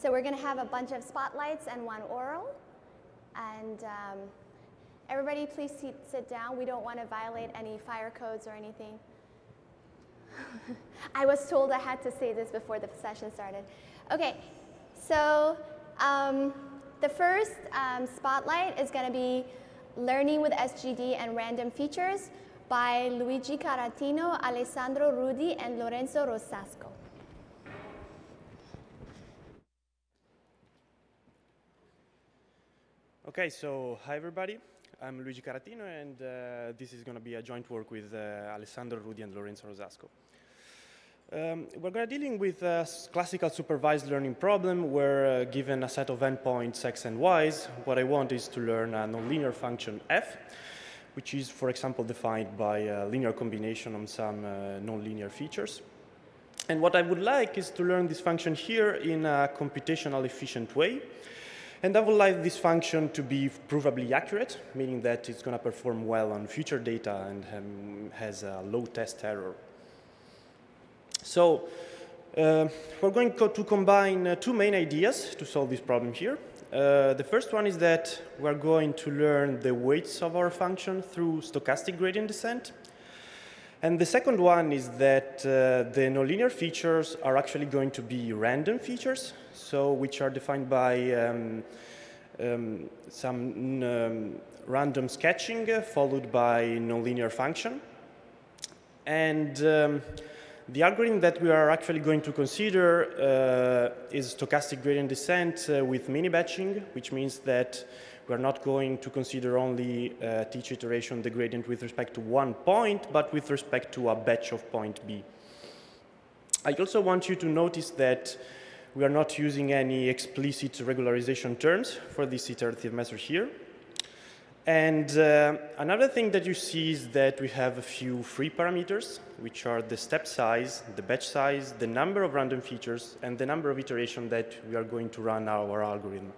so we're going to have a bunch of spotlights and one oral. And um, everybody please sit, sit down. We don't want to violate any fire codes or anything. I was told I had to say this before the session started. Okay, so um, the first um, spotlight is going to be Learning with SGD and Random Features by Luigi Carratino, Alessandro Rudi, and Lorenzo Rosasco. Okay, so hi everybody. I'm Luigi Carratino, and uh, this is going to be a joint work with uh, Alessandro Rudi and Lorenzo Rosasco. Um, we're going to be dealing with a classical supervised learning problem where uh, given a set of endpoints x and y's, what I want is to learn a nonlinear function f, which is, for example, defined by a linear combination on some uh, nonlinear features. And what I would like is to learn this function here in a computational efficient way, and I would like this function to be provably accurate, meaning that it's going to perform well on future data and um, has a low test error. So uh, we're going to combine uh, two main ideas to solve this problem here. Uh, the first one is that we're going to learn the weights of our function through stochastic gradient descent. And the second one is that uh, the nonlinear features are actually going to be random features, so which are defined by um, um, some um, random sketching uh, followed by nonlinear function. And um, the algorithm that we are actually going to consider uh, is stochastic gradient descent uh, with mini-batching, which means that we're not going to consider only uh, each iteration the gradient with respect to one point, but with respect to a batch of point B. I also want you to notice that we are not using any explicit regularization terms for this iterative method here. And uh, another thing that you see is that we have a few free parameters, which are the step size, the batch size, the number of random features, and the number of iterations that we are going to run our algorithm.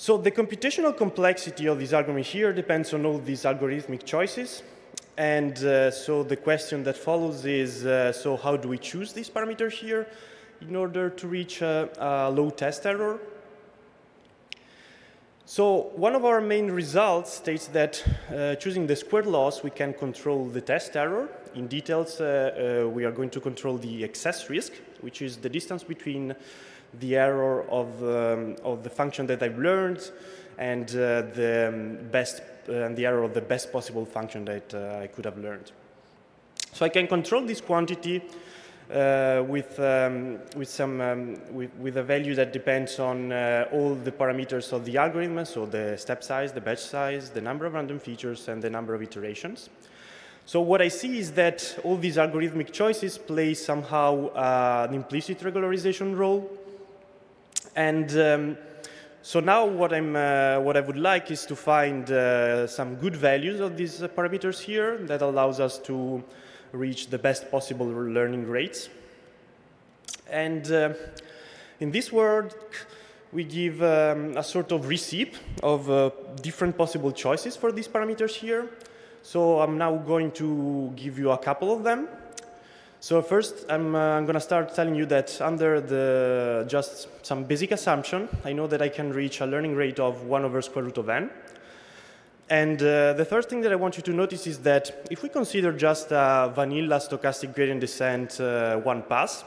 So the computational complexity of this algorithm here depends on all these algorithmic choices. And uh, so the question that follows is, uh, so how do we choose this parameter here in order to reach a, a low test error? So one of our main results states that uh, choosing the squared loss, we can control the test error. In details, uh, uh, we are going to control the excess risk, which is the distance between the error of, um, of the function that I've learned and uh, the um, best and the error of the best possible function that uh, I could have learned. So I can control this quantity uh, with, um, with, some, um, with, with, a value that depends on uh, all the parameters of the algorithm, so the step size, the batch size, the number of random features, and the number of iterations. So what I see is that all these algorithmic choices play somehow uh, an implicit regularization role and um, so now what, I'm, uh, what I would like is to find uh, some good values of these parameters here that allows us to reach the best possible learning rates. And uh, in this work, we give um, a sort of receipt of uh, different possible choices for these parameters here. So I'm now going to give you a couple of them. So first, I'm, uh, I'm going to start telling you that under the just some basic assumption, I know that I can reach a learning rate of 1 over square root of n. And uh, the first thing that I want you to notice is that if we consider just a vanilla stochastic gradient descent uh, one pass,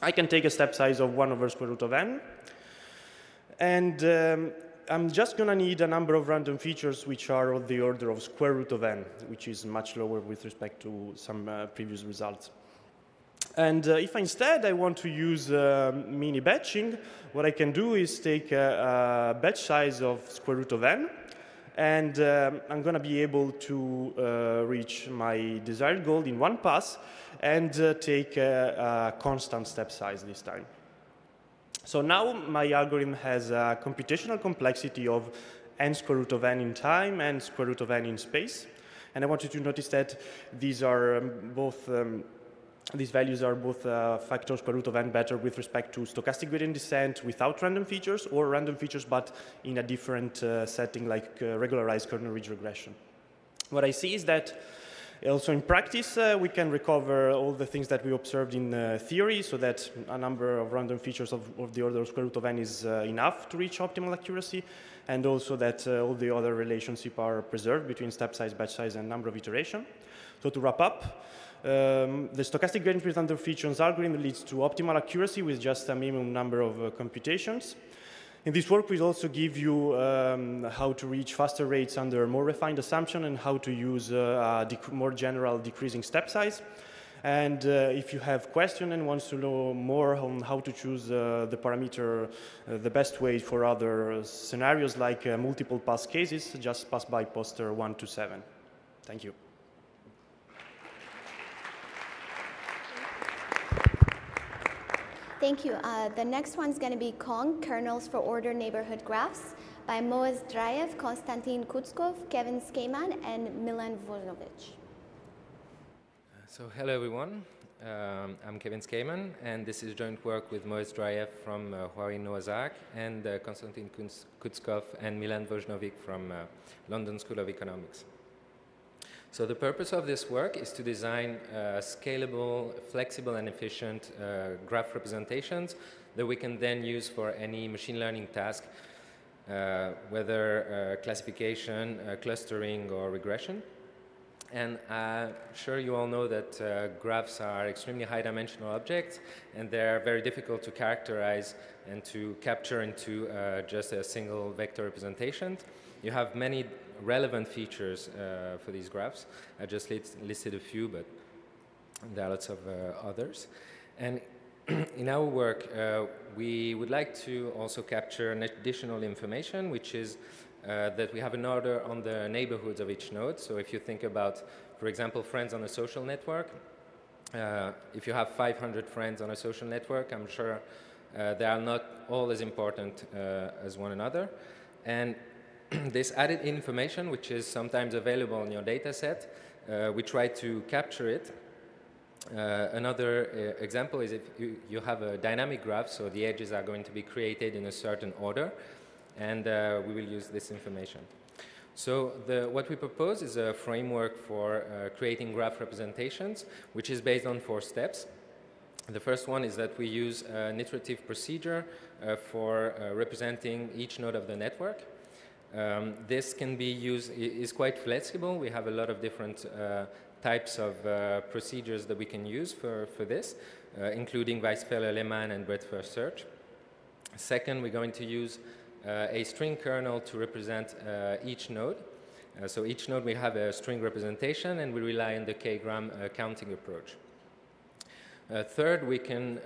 I can take a step size of 1 over square root of n. And um, I'm just going to need a number of random features which are of the order of square root of n, which is much lower with respect to some uh, previous results. And uh, if instead I want to use uh, mini batching, what I can do is take a, a batch size of square root of n, and um, I'm going to be able to uh, reach my desired goal in one pass and uh, take a, a, constant step size this time. So now my algorithm has a computational complexity of n square root of n in time and square root of n in space. And I want you to notice that these are um, both um, these values are both uh, factor square root of n better with respect to stochastic gradient descent without random features or random features but in a different uh, setting like uh, regularized kernel ridge regression. What I see is that also in practice uh, we can recover all the things that we observed in uh, theory so that a number of random features of, of, the order of square root of n is uh, enough to reach optimal accuracy and also that all the other relationships are preserved between step size, batch size and number of iteration. So to wrap up, um, the stochastic gradient presenter features algorithm leads to optimal accuracy with just a minimum number of uh, computations. In this work, we also give you um, how to reach faster rates under more refined assumption and how to use uh, more general decreasing step size. And uh, if you have question and wants to know more on how to choose uh, the parameter uh, the best way for other scenarios like uh, multiple pass cases, just pass by poster 1 to 7. Thank you. Thank you. Uh, the next one is going to be Kong, Kernels for Ordered Neighborhood Graphs by Moez Draief, Konstantin Kutzkov, Kevin Scaman, and Milan Vojnovic. So hello everyone. Um, I'm Kevin Scaman, and this is joint work with Moez Draief from uh, Huawei Noah's Ark and uh, Konstantin Kutzkov and Milan Vojnovic from uh, London School of Economics. So the purpose of this work is to design uh, scalable, flexible, and efficient uh, graph representations that we can then use for any machine learning task, uh, whether uh, classification, uh, clustering, or regression. And I'm sure you all know that uh, graphs are extremely high-dimensional objects, and they're very difficult to characterize and to capture into just a single vector representation. You have many relevant features uh, for these graphs. I just listed a few, but there are lots of uh, others. And in our work, uh, we would like to also capture an additional information, which is uh, that we have an order on the neighborhoods of each node. So if you think about, for example, friends on a social network, uh, if you have 500 friends on a social network, I'm sure uh, they are not all as important as one another. And this added information, which is sometimes available in your data set, uh, we try to capture it. Uh, another uh, example is if you, you, have a dynamic graph, so the edges are going to be created in a certain order, and uh, we will use this information. So the, what we propose is a framework for uh, creating graph representations, which is based on four steps. The first one is that we use an iterative procedure uh, for representing each node of the network. Um, this can be used, is quite flexible. We have a lot of different uh, types of uh, procedures that we can use for, for this, uh, including Weisfeiler-Lehman and breadth-first search. Second, we're going to use uh, a string kernel to represent uh, each node. Uh, so each node we have a string representation and we rely on the k-gram counting approach. third, we can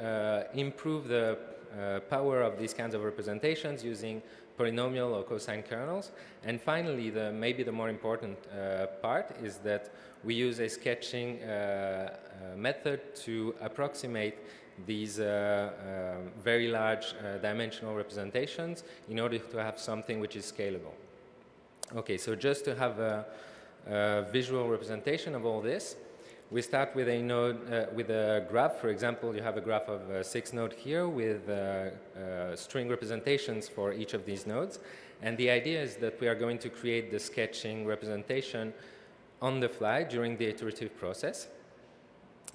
improve the power of these kinds of representations using polynomial or cosine kernels. And finally, the, maybe the more important uh, part is that we use a sketching uh, uh method to approximate these uh, uh, very large dimensional representations in order to have something which is scalable. Okay, so just to have a, a visual representation of all this, we start with a node, uh, with a graph. For example, you have a graph of uh, six nodes here with uh, uh, string representations for each of these nodes. And the idea is that we are going to create the sketching representation on the fly during the iterative process.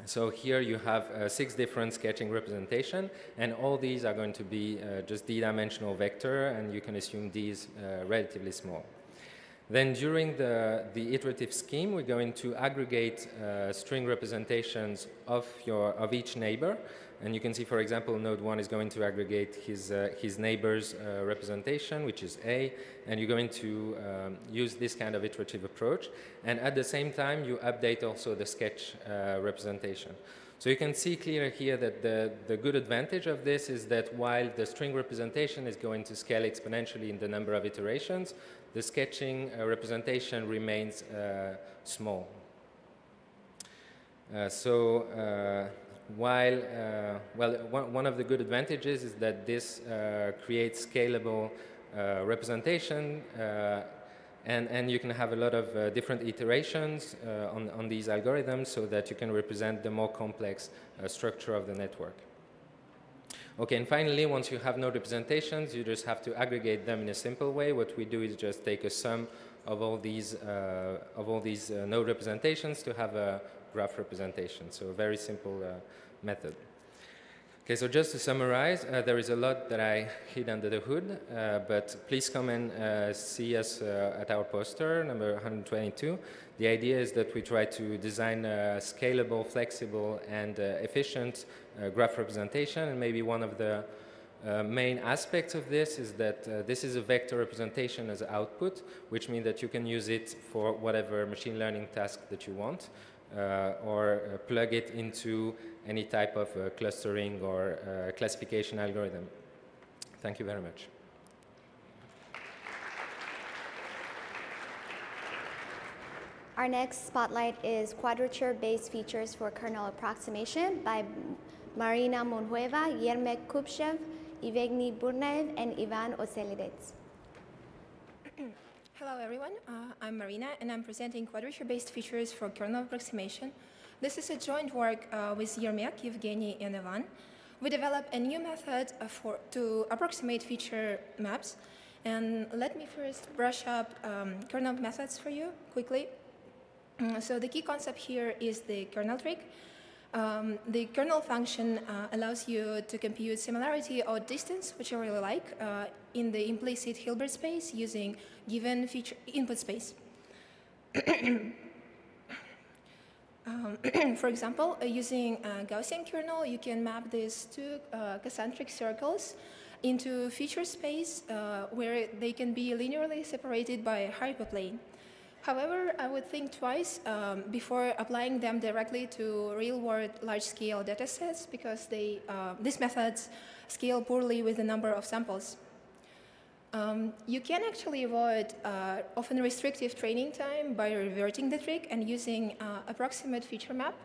So here you have uh, six different sketching representation, and all these are going to be uh, just d-dimensional vector, and you can assume is relatively small. Then during the, the iterative scheme, we're going to aggregate uh, string representations of, your, of each neighbor And you can see, for example, node 1 is going to aggregate his, uh, his neighbor's uh, representation, which is A, and you're going to um, use this kind of iterative approach. And at the same time, you update also the sketch uh, representation. So you can see clearly here that the, the good advantage of this is that while the string representation is going to scale exponentially in the number of iterations, the sketching uh, representation remains uh, small. Uh, so while, well, one, of the good advantages is that this creates scalable representation and, and you can have a lot of uh, different iterations uh, on, on these algorithms so that you can represent the more complex uh, structure of the network. Okay, and finally, once you have node representations, you just have to aggregate them in a simple way. What we do is just take a sum of all these, uh, of all these uh, node representations to have a graph representation. So a very simple uh, method. Okay, so just to summarize, uh, there is a lot that I hid under the hood, uh, but please come and uh, see us at our poster, number 122. The idea is that we try to design a scalable, flexible, and efficient graph representation, and maybe one of the main aspects of this is that this is a vector representation as output, which means that you can use it for whatever machine learning task that you want. Uh, or uh, plug it into any type of uh, clustering or classification algorithm. Thank you very much. Our next spotlight is quadrature-based features for kernel approximation by Marina Munkhoeva, Yermek Kapushev, Evgeny Burnaev, and Ivan Oseledets. Hello everyone, uh, I'm Marina and I'm presenting quadrature-based features for kernel approximation. This is a joint work uh, with Yermek, Evgeny, and Ivan. We developed a new method uh, for, to approximate feature maps. And let me first brush up um, kernel methods for you quickly. Mm, so the key concept here is the kernel trick. Um, the kernel function uh, allows you to compute similarity or distance, which I really like, uh, in the implicit Hilbert space using given feature input space. um, for example, uh, using a Gaussian kernel, you can map these two uh, concentric circles into feature space uh, where they can be linearly separated by a hyperplane. However, I would think twice um, before applying them directly to real-world large-scale datasets because they, uh, these methods scale poorly with the number of samples. Um, you can actually avoid uh, often restrictive training time by reverting the trick and using uh, approximate feature map,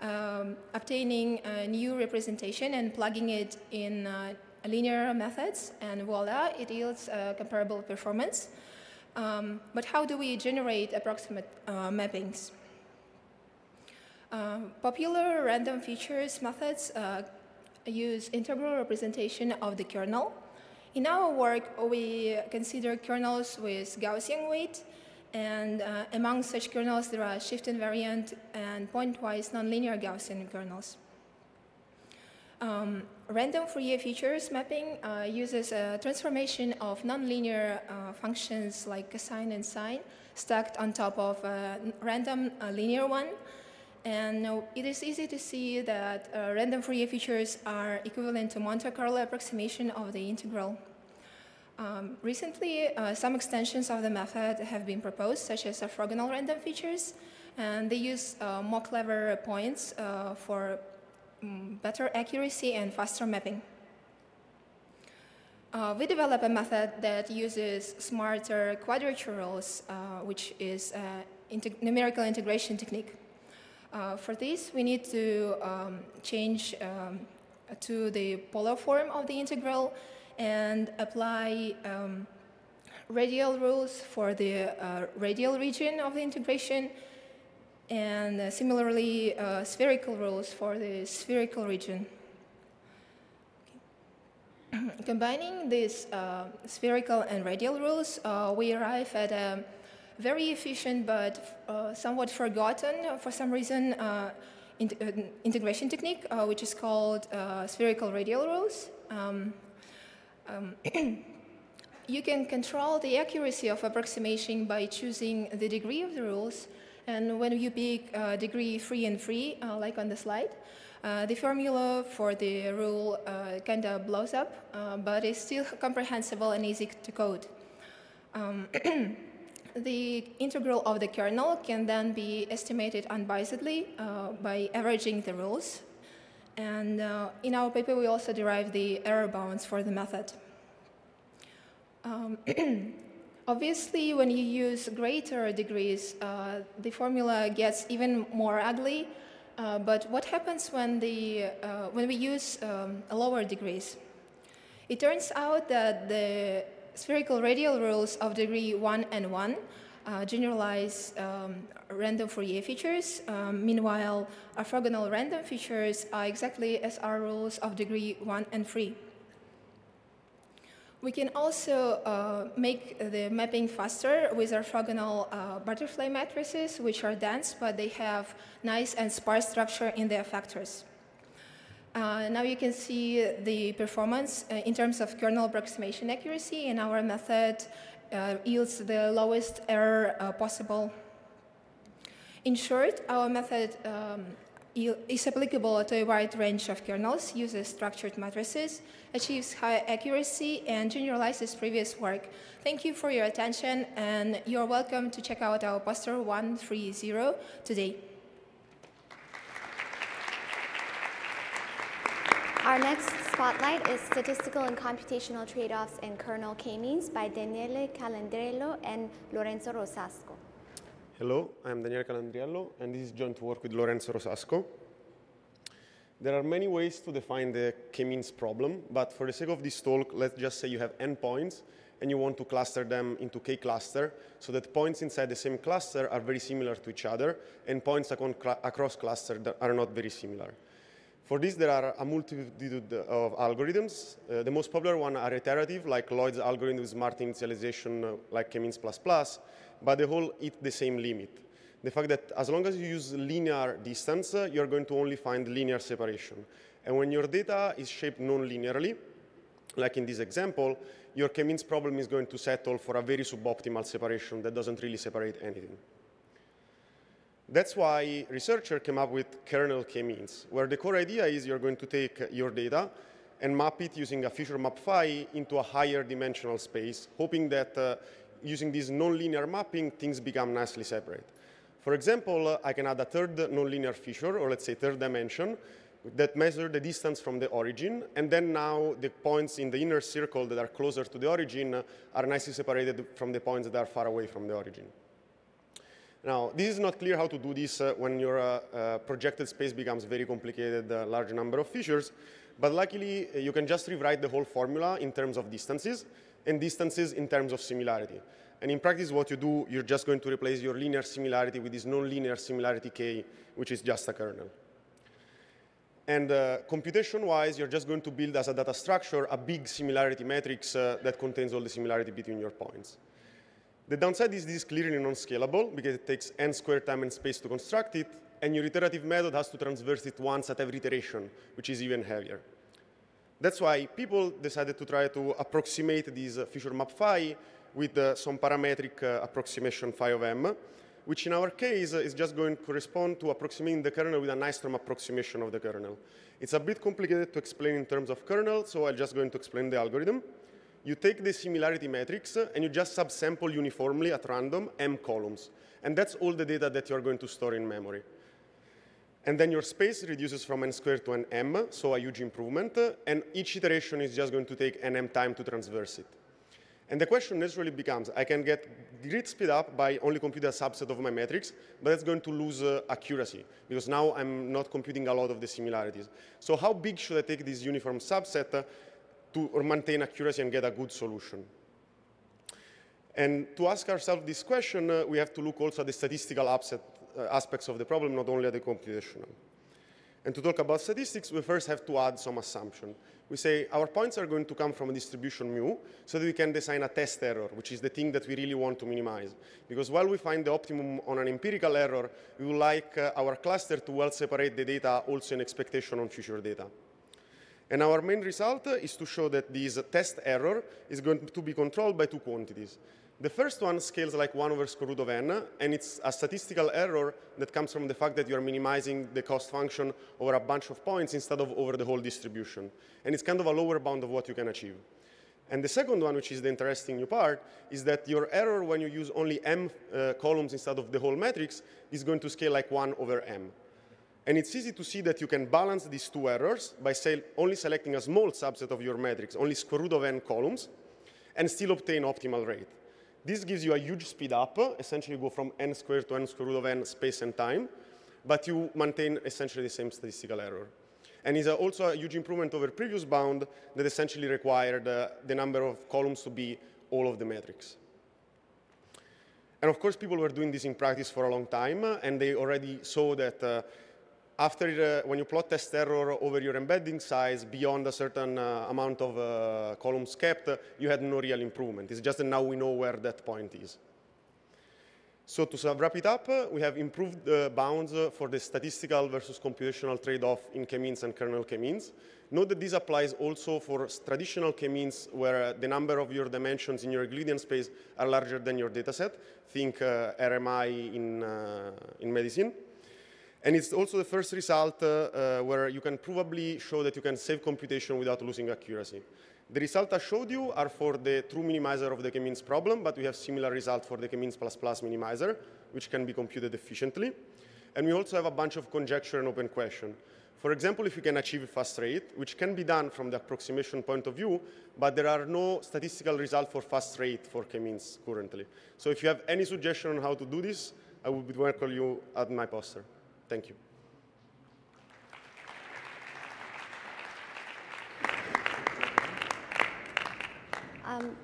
um, obtaining a new representation and plugging it in uh, linear methods, and voila, it yields comparable performance. Um, but how do we generate approximate uh, mappings? Uh, popular random features methods uh, use integral representation of the kernel. In our work, we consider kernels with Gaussian weight, and uh, among such kernels, there are shift invariant and pointwise nonlinear Gaussian kernels. Um, random Fourier features mapping uh, uses a transformation of nonlinear uh, functions like sine and sine stacked on top of a random uh, linear one. And it is easy to see that uh, random Fourier features are equivalent to Monte Carlo approximation of the integral. Um, recently, uh, some extensions of the method have been proposed, such as orthogonal random features, and they use more clever points for Mm, better accuracy and faster mapping. Uh, we develop a method that uses smarter quadrature rules, uh, which is an integ numerical integration technique. Uh, for this, we need to um, change um, to the polar form of the integral and apply um, radial rules for the uh, radial region of the integration and uh, similarly uh, spherical rules for the spherical region. Combining these uh, spherical and radial rules, uh, we arrive at a very efficient but uh, somewhat forgotten, uh, for some reason, in integration technique, which is called spherical radial rules. Um, um, you can control the accuracy of approximation by choosing the degree of the rules and when you pick uh, degree free and free, uh, like on the slide, Uh, the formula for the rule uh, kind of blows up, uh, but it's still comprehensible and easy to code. Um, the integral of the kernel can then be estimated unbiasedly uh, by averaging the rules. And in our paper, we also derive the error bounds for the method. Um, obviously, when you use greater degrees, uh, the formula gets even more ugly. Uh, but what happens when, the, uh, when we use um, lower degrees? It turns out that the spherical radial rules of degree 1 and 1 uh, generalize um, random Fourier features. Um, meanwhile, orthogonal random features are exactly as our rules of degree 1 and 3. We can also uh, make the mapping faster with orthogonal uh, butterfly matrices, which are dense, but they have nice and sparse structure in their factors. Uh, now you can see the performance uh, in terms of kernel approximation accuracy, and our method uh, yields the lowest error uh, possible. In short, our method um, is applicable to a wide range of kernels, uses structured matrices, achieves high accuracy, and generalizes previous work. Thank you for your attention, and you're welcome to check out our poster 130 today. Our next spotlight is Statistical and Computational Trade-offs in Kernel K-means by Daniele Calandriello and Lorenzo Rosasco. Hello, I'm Daniele Calandriello, and this is joint work with Lorenzo Rosasco. There are many ways to define the k-means problem, but for the sake of this talk, let's just say you have n points, and you want to cluster them into k-cluster, so that points inside the same cluster are very similar to each other, and points across cluster are not very similar. For this, there are a multitude of algorithms. Uh, the most popular one are iterative, like Lloyd's algorithm with smart initialization, uh, like k-means++, but they all hit the same limit. The fact that as long as you use linear distance, uh, you're going to only find linear separation. And when your data is shaped non-linearly, like in this example, your k-means problem is going to settle for a very suboptimal separation that doesn't really separate anything. That's why researchers came up with kernel k-means, where the core idea is you're going to take your data and map it using a feature map phi into a higher dimensional space, hoping that uh, using this nonlinear mapping, things become nicely separate. For example, uh, I can add a third nonlinear feature, or let's say third dimension, that measure the distance from the origin, and then now the points in the inner circle that are closer to the origin are nicely separated from the points that are far away from the origin. Now, this is not clear how to do this uh, when your uh, uh, projected space becomes very complicated, uh, large number of features, but luckily uh, you can just rewrite the whole formula in terms of distances and distances in terms of similarity. And in practice, what you do, you're just going to replace your linear similarity with this nonlinear similarity k, which is just a kernel. And uh, computation-wise, you're just going to build as a data structure a big similarity matrix that contains all the similarity between your points. The downside is this is clearly non-scalable because it takes n squared time and space to construct it, and your iterative method has to transverse it once at every iteration, which is even heavier. That's why people decided to try to approximate this uh, feature map phi with uh, some parametric uh, approximation phi of m, which in our case uh, is just going to correspond to approximating the kernel with a Nystrom approximation of the kernel. It's a bit complicated to explain in terms of kernel, so I'm just going to explain the algorithm you take the similarity matrix and you just subsample uniformly at random m columns. And that's all the data that you're going to store in memory. And then your space reduces from n squared to an m, so a huge improvement. And each iteration is just going to take n m time to transverse it. And the question naturally becomes, I can get grid speed up by only computing a subset of my metrics, but it's going to lose uh, accuracy, because now I'm not computing a lot of the similarities. So how big should I take this uniform subset to maintain accuracy and get a good solution. And to ask ourselves this question, uh, we have to look also at the statistical upset, uh, aspects of the problem, not only at the computational. And to talk about statistics, we first have to add some assumption. We say our points are going to come from a distribution mu, so that we can design a test error, which is the thing that we really want to minimize. Because while we find the optimum on an empirical error, we would like uh, our cluster to well separate the data also in expectation on future data. And our main result is to show that this test error is going to be controlled by two quantities. The first one scales like 1 over square root of n, and it's a statistical error that comes from the fact that you're minimizing the cost function over a bunch of points instead of over the whole distribution. And it's kind of a lower bound of what you can achieve. And the second one, which is the interesting new part, is that your error when you use only m uh, columns instead of the whole matrix is going to scale like 1 over m. And it's easy to see that you can balance these two errors by say, only selecting a small subset of your matrix, only square root of n columns, and still obtain optimal rate. This gives you a huge speed up. Essentially, you go from n squared to n square root of n space and time, but you maintain essentially the same statistical error. And is also a huge improvement over previous bound that essentially required uh, the number of columns to be all of the metrics. And of course, people were doing this in practice for a long time, and they already saw that uh, after, uh, when you plot test error over your embedding size beyond a certain uh, amount of uh, columns kept, you had no real improvement. It's just that now we know where that point is. So to wrap it up, uh, we have improved the bounds uh, for the statistical versus computational trade-off in k-means and kernel k-means. Note that this applies also for traditional k-means where uh, the number of your dimensions in your Euclidean space are larger than your dataset. Think RMI in, in medicine. And it's also the first result uh, uh, where you can probably show that you can save computation without losing accuracy. The result I showed you are for the true minimizer of the k-means problem, but we have similar result for the k-means plus plus minimizer, which can be computed efficiently. And we also have a bunch of conjecture and open question. For example, if you can achieve a fast rate, which can be done from the approximation point of view, but there are no statistical results for fast rate for k-means currently. So if you have any suggestion on how to do this, I would welcome you at my poster. Thank you. Um,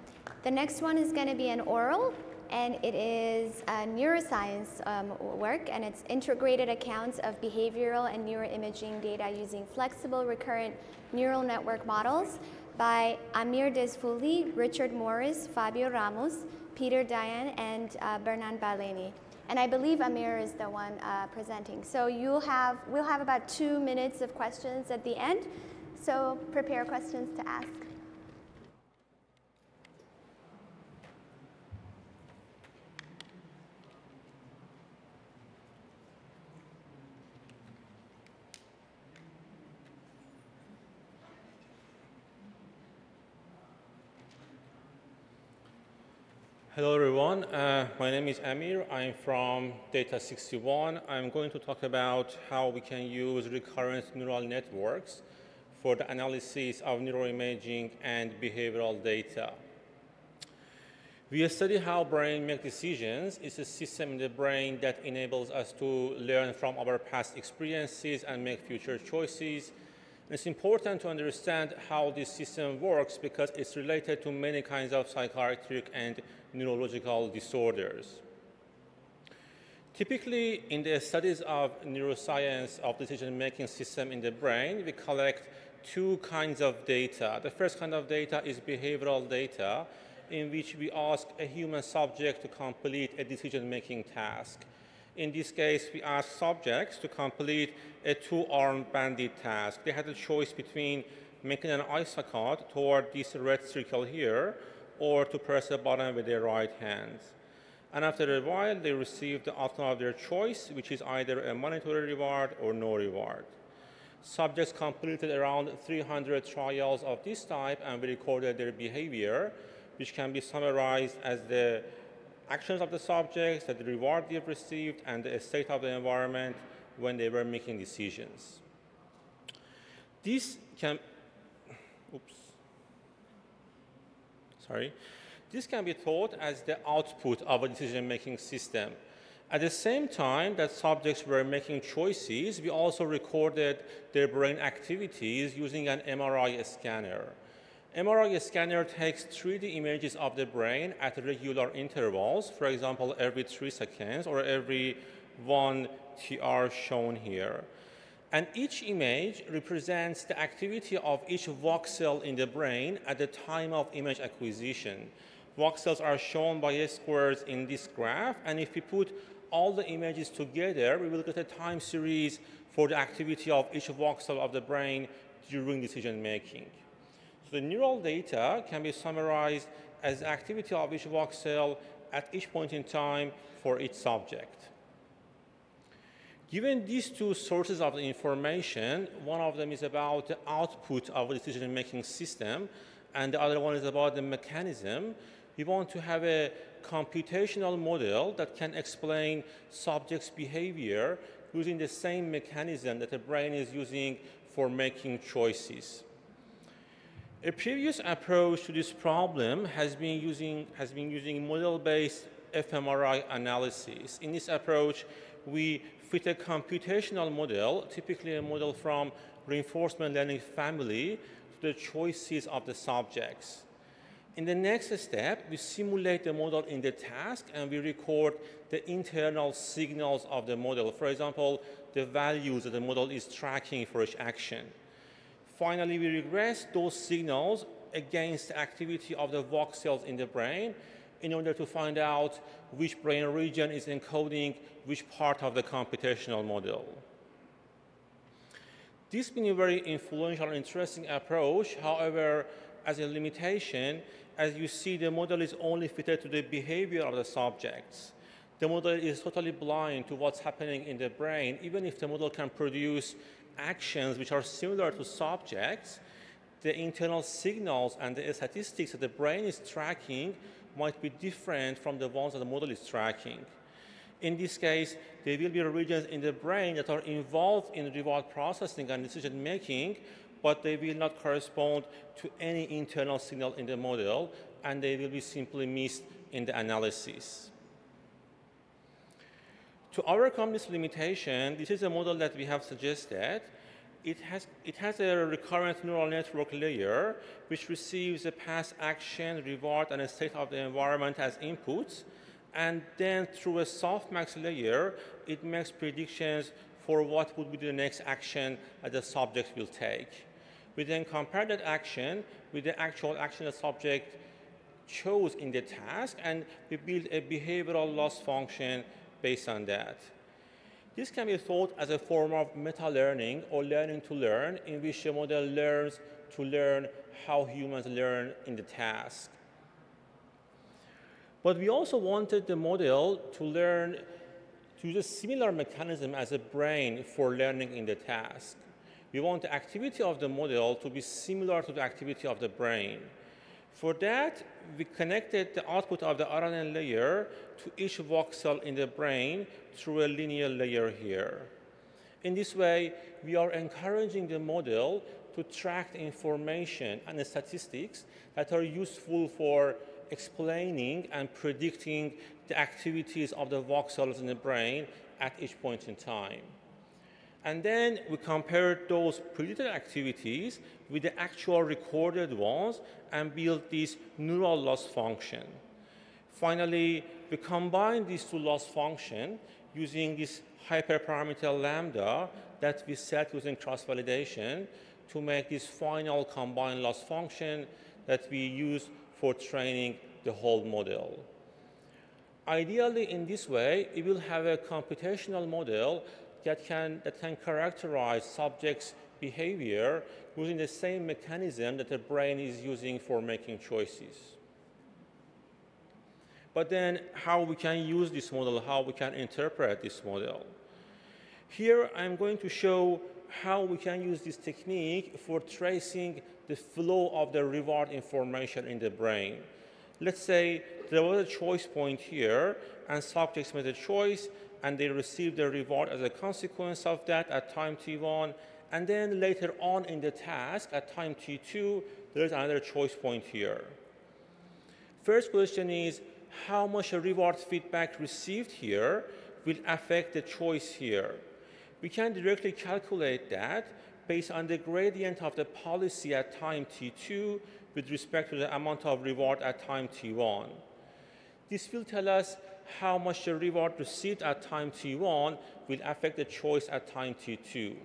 the next one is going to be an oral, and it is a neuroscience um, work, and it's integrated accounts of behavioral and neuroimaging data using flexible recurrent neural network models by Amir Dezfouli, Richard Morris, Fabio Ramos, Peter Dayan, and uh, Bernard Balleine. And I believe Amir is the one uh, presenting. So you'll have, we'll have about two minutes of questions at the end. So prepare questions to ask. Hello everyone, uh, my name is Amir. I'm from Data61. I'm going to talk about how we can use recurrent neural networks for the analysis of neuroimaging and behavioral data. We study how brain make decisions. It's a system in the brain that enables us to learn from our past experiences and make future choices. And it's important to understand how this system works because it's related to many kinds of psychiatric and neurological disorders. Typically, in the studies of neuroscience of decision-making system in the brain, we collect two kinds of data. The first kind of data is behavioral data, in which we ask a human subject to complete a decision-making task. In this case, we ask subjects to complete a two-armed bandit task. They had a choice between making an isochord toward this red circle here, or to press a button with their right hand. And after a while, they receive the outcome of their choice, which is either a monetary reward or no reward. Subjects completed around 300 trials of this type and we recorded their behavior, which can be summarized as the actions of the subjects, the reward they've received, and the state of the environment when they were making decisions. This can, oops, sorry. This can be thought as the output of a decision-making system. At the same time that subjects were making choices, we also recorded their brain activities using an MRI scanner. MRI scanner takes 3D images of the brain at regular intervals, for example, every three seconds or every one TR shown here. And each image represents the activity of each voxel in the brain at the time of image acquisition. Voxels are shown by squares in this graph, and if we put all the images together, we will get a time series for the activity of each voxel of the brain during decision making. So the neural data can be summarized as the activity of each voxel at each point in time for each subject. Given these two sources of information, one of them is about the output of a decision-making system, and the other one is about the mechanism. We want to have a computational model that can explain subjects' behavior using the same mechanism that the brain is using for making choices. A previous approach to this problem has been using, has been using model-based fMRI analysis. In this approach, we fit a computational model, typically a model from reinforcement learning family, to the choices of the subjects. In the next step, we simulate the model in the task and we record the internal signals of the model. For example, the values that the model is tracking for each action. Finally, we regress those signals against the activity of the voxels in the brain in order to find out which brain region is encoding which part of the computational model. This been a very influential and interesting approach. However, as a limitation, as you see, the model is only fitted to the behavior of the subjects. The model is totally blind to what's happening in the brain. Even if the model can produce actions which are similar to subjects, the internal signals and the statistics that the brain is tracking might be different from the ones that the model is tracking. In this case, there will be regions in the brain that are involved in reward processing and decision making, but they will not correspond to any internal signal in the model, and they will be simply missed in the analysis. To overcome this limitation, this is a model that we have suggested it has, it has a recurrent neural network layer which receives a past action, reward, and a state of the environment as inputs. And then through a softmax layer, it makes predictions for what would be the next action that the subject will take. We then compare that action with the actual action the subject chose in the task, and we build a behavioral loss function based on that. This can be thought as a form of meta-learning or learning to learn in which a model learns to learn how humans learn in the task. But we also wanted the model to learn to use a similar mechanism as a brain for learning in the task. We want the activity of the model to be similar to the activity of the brain. For that, we connected the output of the RNN layer to each voxel in the brain through a linear layer here. In this way, we are encouraging the model to track information and the statistics that are useful for explaining and predicting the activities of the voxels in the brain at each point in time. And then we compare those predicted activities with the actual recorded ones and build this neural loss function. Finally, we combine these two loss functions using this hyperparameter lambda that we set using cross-validation to make this final combined loss function that we use for training the whole model. Ideally, in this way, it will have a computational model that can, that can characterize subjects' behavior using the same mechanism that the brain is using for making choices. But then how we can use this model, how we can interpret this model. Here I'm going to show how we can use this technique for tracing the flow of the reward information in the brain. Let's say there was a choice point here and subjects made a choice and they receive the reward as a consequence of that at time t1 and then later on in the task at time t2 there's another choice point here. First question is how much a reward feedback received here will affect the choice here. We can directly calculate that based on the gradient of the policy at time t2 with respect to the amount of reward at time t1. This will tell us how much the reward received at time t1 will affect the choice at time t2.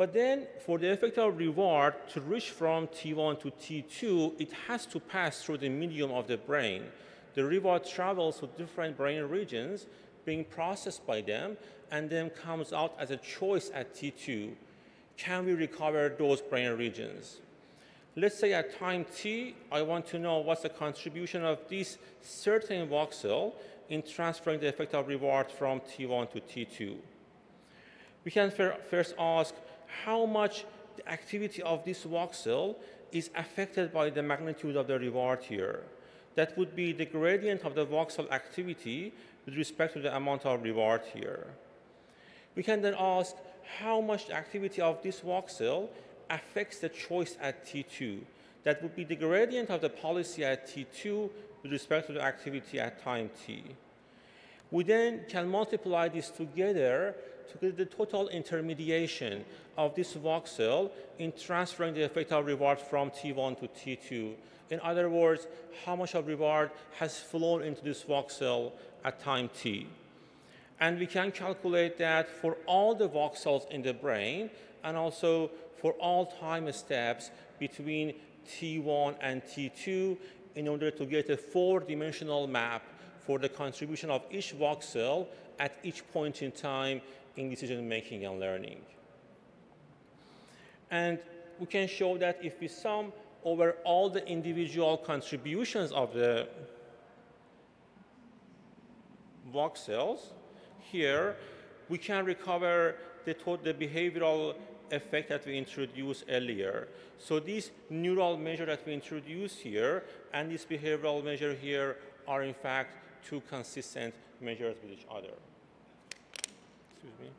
But then for the effect of reward to reach from T1 to T2, it has to pass through the medium of the brain. The reward travels to different brain regions, being processed by them, and then comes out as a choice at T2. can we recover those brain regions? Let's say at time t, I want to know what's the contribution of this certain voxel in transferring the effect of reward from T1 to T2. We can first ask how much the activity of this voxel is affected by the magnitude of the reward here. That would be the gradient of the voxel activity with respect to the amount of reward here. We can then ask how much the activity of this voxel affects the choice at T2. That would be the gradient of the policy at T2 with respect to the activity at time T. We then can multiply this together to get the total intermediation of this voxel in transferring the effect of reward from T1 to T2. In other words, how much of reward has flown into this voxel at time T. And we can calculate that for all the voxels in the brain and also for all time steps between T1 and T2 in order to get a four-dimensional map for the contribution of each voxel at each point in time in decision making and learning. And we can show that if we sum over all the individual contributions of the voxels, here we can recover the, the behavioral effect that we introduced earlier. So these neural measure that we introduced here and this behavioral measure here are in fact two consistent measures with each other. Excuse me.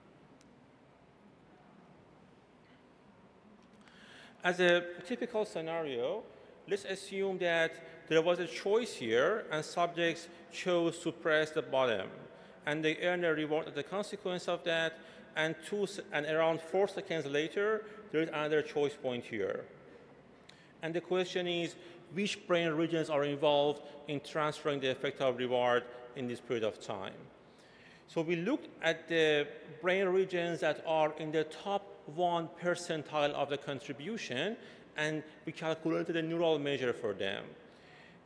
As a typical scenario, let's assume that there was a choice here and subjects chose to press the bottom and they earn a reward as a consequence of that and, two, and around four seconds later, there is another choice point here. And the question is, which brain regions are involved in transferring the effect of reward in this period of time? So we looked at the brain regions that are in the top one percentile of the contribution, and we calculated a neural measure for them.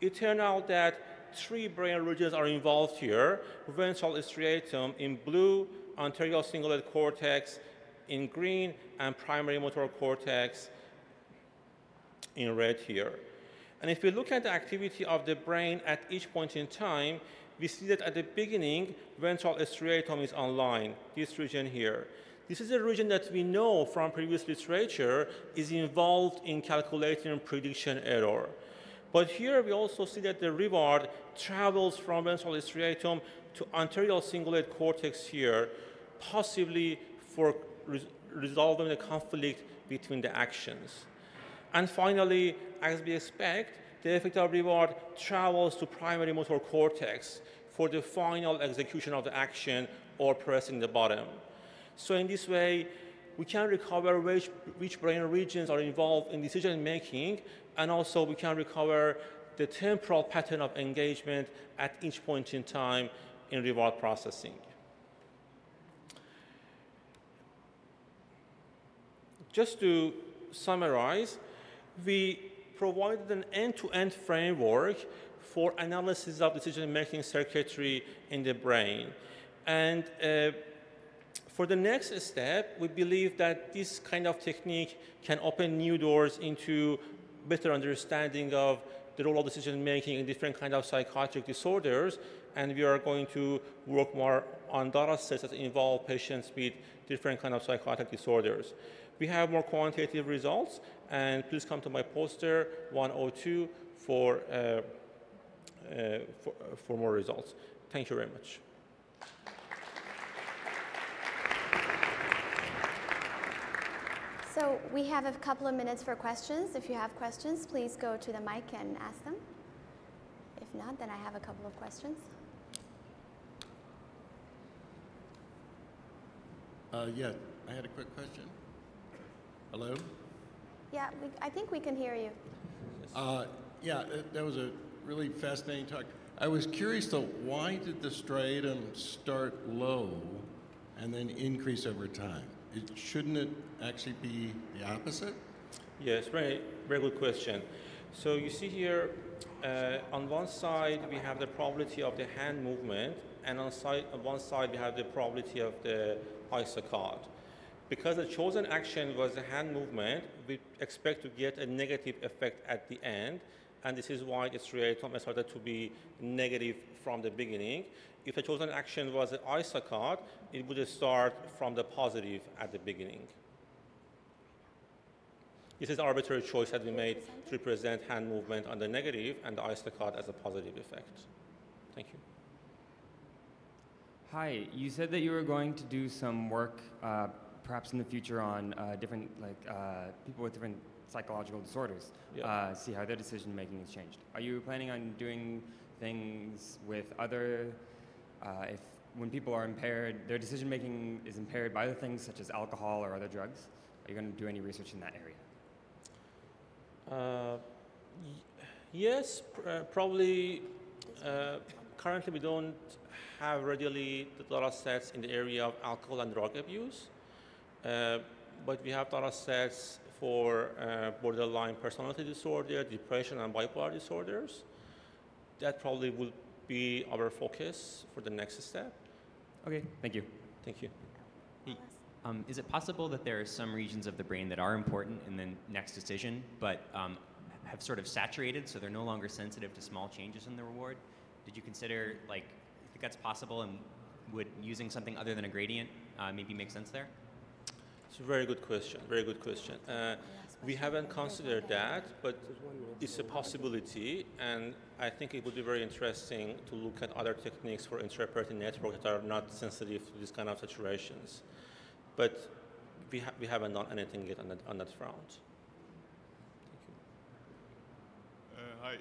It turned out that three brain regions are involved here, ventral striatum in blue, anterior cingulate cortex in green, and primary motor cortex in red here. And if we look at the activity of the brain at each point in time, we see that at the beginning, ventral striatum is online, this region here. This is a region that we know from previous literature is involved in calculating prediction error. But here we also see that the reward travels from ventral striatum to anterior cingulate cortex here, possibly for res resolving the conflict between the actions. And finally, as we expect, the effect of reward travels to primary motor cortex for the final execution of the action or pressing the bottom. So in this way, we can recover which, which brain regions are involved in decision making, and also we can recover the temporal pattern of engagement at each point in time in reward processing. Just to summarize, we provided an end-to-end -end framework for analysis of decision-making circuitry in the brain. And uh, for the next step, we believe that this kind of technique can open new doors into better understanding of the role of decision-making in different kinds of psychiatric disorders, and we are going to work more on data sets that involve patients with different kind of psychotic disorders. We have more quantitative results, and please come to my poster 102 for, uh, uh, for, for more results. Thank you very much. So we have a couple of minutes for questions. If you have questions, please go to the mic and ask them. If not, then I have a couple of questions. Uh, yeah, I had a quick question. Hello? Yeah, we, I think we can hear you. Uh, yeah, that was a really fascinating talk. I was curious though, why did the striatum start low and then increase over time? It, shouldn't it actually be the opposite? Yes, very, very good question. So you see here, uh, on one side we have the probability of the hand movement, and on, side, on one side we have the probability of the isocard. Because the chosen action was a hand movement, we expect to get a negative effect at the end, and this is why the striatum started to be negative from the beginning. If the chosen action was an Isocard, it would start from the positive at the beginning. This is an arbitrary choice that we made to represent hand movement on the negative and the Isocard as a positive effect. Thank you. Hi, you said that you were going to do some work, uh, perhaps in the future, on uh, different, like uh, people with different psychological disorders, Yeah. uh, see how their decision making has changed. Are you planning on doing things with other, uh, if when people are impaired, their decision making is impaired by other things such as alcohol or other drugs? Are you going to do any research in that area? Uh, yes, pr- uh, probably. Uh, currently, we don't have readily the data sets in the area of alcohol and drug abuse, uh, but we have data sets for uh, borderline personality disorder, depression, and bipolar disorders. That probably will be our focus for the next step. Okay, thank you. Thank you. Um, is it possible that there are some regions of the brain that are important in the next decision, but um, have sort of saturated, so they're no longer sensitive to small changes in the reward? Did you consider, like, you think that's possible, and would using something other than a gradient uh, maybe make sense there? It's a very good question. Very good question. Uh, we haven't considered that, but it's a possibility, and I think it would be very interesting to look at other techniques for interpreting networks that are not sensitive to these kind of saturations. But we, ha- we haven't done anything yet on that, on that front. Uh, hi.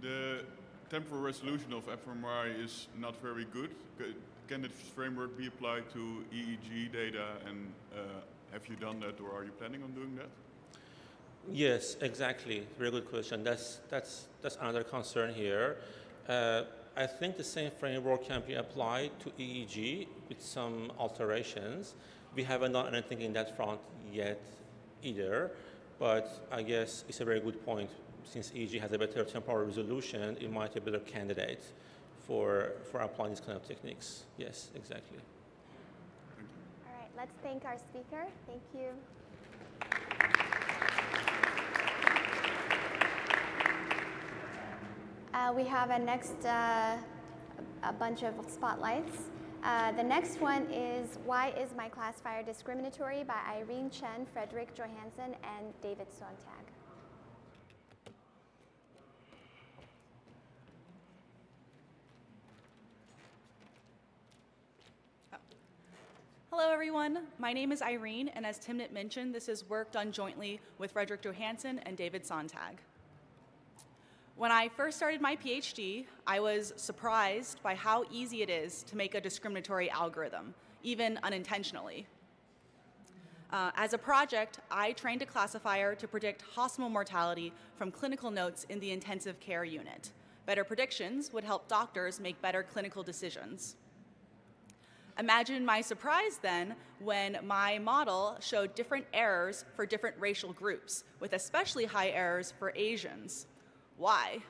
The temporal resolution of fMRI is not very good. Can this framework be applied to EEG data and uh, have you done that or are you planning on doing that? Yes, exactly. Very good question. That's, that's, that's another concern here. Uh, I think the same framework can be applied to EEG with some alterations. We haven't done anything in that front yet either, but I guess it's a very good point. Since EEG has a better temporal resolution, it might be a better candidate for, for applying these kind of techniques. Yes, exactly. All right, let's thank our speaker. Thank you. Uh, we have a next uh, a bunch of spotlights. Uh, the next one is Why is My Classifier Discriminatory by Irene Chen, Fredrik Johansson, and David Sontag. Hello, everyone. My name is Irene, and as Timnit mentioned, this is work done jointly with Fredrik Johansson and David Sontag. When I first started my PhD, I was surprised by how easy it is to make a discriminatory algorithm, even unintentionally. Uh, as a project, I trained a classifier to predict hospital mortality from clinical notes in the intensive care unit. Better predictions would help doctors make better clinical decisions. Imagine my surprise then when my model showed different errors for different racial groups, with especially high errors for Asians. Why?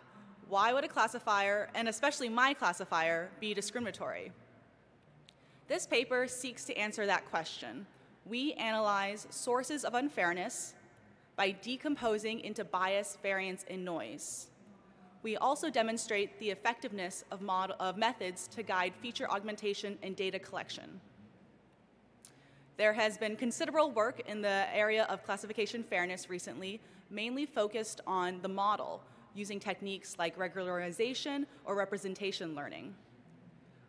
Why would a classifier, and especially my classifier, be discriminatory? This paper seeks to answer that question. We analyze sources of unfairness by decomposing into bias, variance, and noise. We also demonstrate the effectiveness of, of methods to guide feature augmentation and data collection. There has been considerable work in the area of classification fairness recently, mainly focused on the model, using techniques like regularization or representation learning.